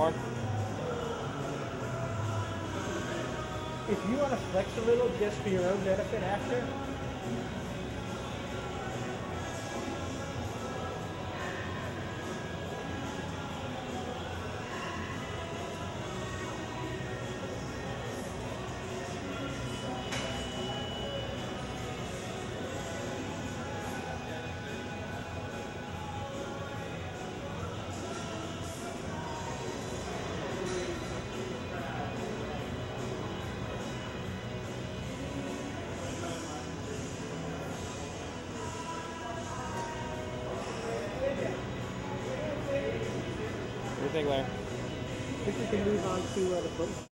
More. If you want to flex a little just for your own benefit after, I think we can move on to uh, the boat.